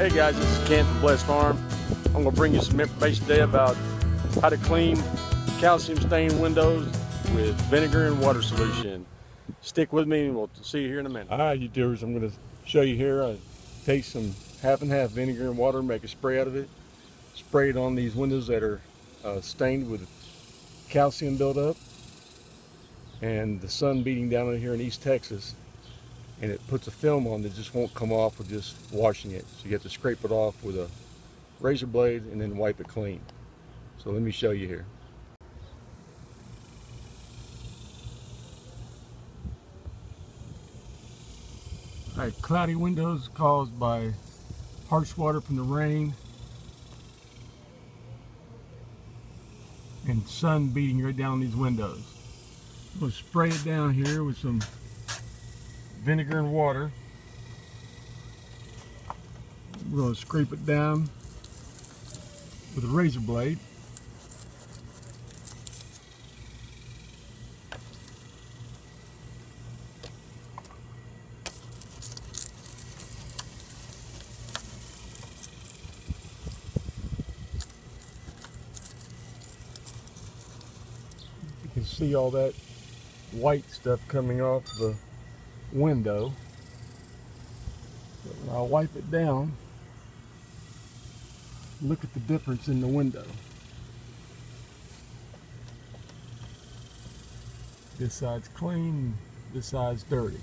Hey guys, this is Ken from Blessed Farm. I'm going to bring you some information today about how to clean calcium stained windows with vinegar and water solution. Stick with me and we'll see you here in a minute. All right, you doers, I'm going to show you here. I take some half and half vinegar and water, make a spray out of it. Spray it on these windows that are uh, stained with calcium buildup and the sun beating down in here in East Texas and it puts a film on that just won't come off with just washing it. So you have to scrape it off with a razor blade and then wipe it clean. So let me show you here. All right, cloudy windows caused by harsh water from the rain and sun beating right down these windows. I'm gonna spray it down here with some vinegar and water. We're going to scrape it down with a razor blade. You can see all that white stuff coming off the window. But I'll wipe it down. Look at the difference in the window. This side's clean, this side's dirty.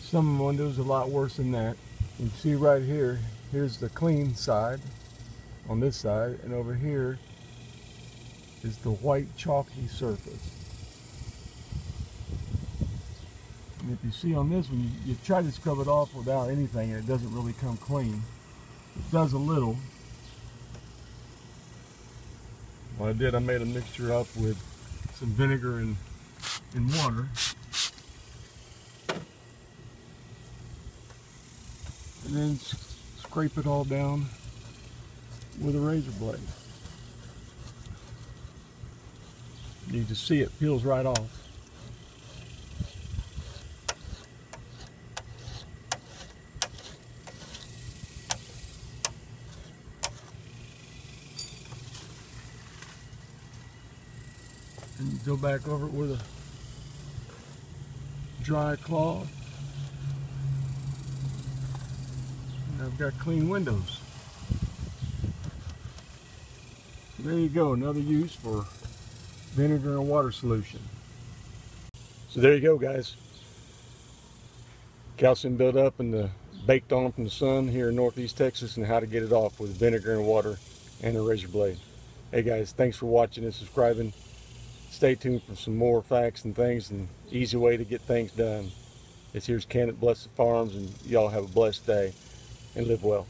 Some windows are a lot worse than that. You see right here, here's the clean side on this side, and over here is the white chalky surface. And if you see on this one, you, you try to scrub it off without anything and it doesn't really come clean. It does a little. What I did, I made a mixture up with some vinegar and, and water. And then scrape it all down with a razor blade. You can see it peels right off. And go back over it with a dry cloth. And I've got clean windows. there you go, another use for vinegar and water solution. So there you go guys. Calcium buildup and the baked on from the sun here in northeast Texas and how to get it off with vinegar and water and a razor blade. Hey guys, thanks for watching and subscribing. Stay tuned for some more facts and things and easy way to get things done. This here's Ken at Blessed Farms and y'all have a blessed day and live well.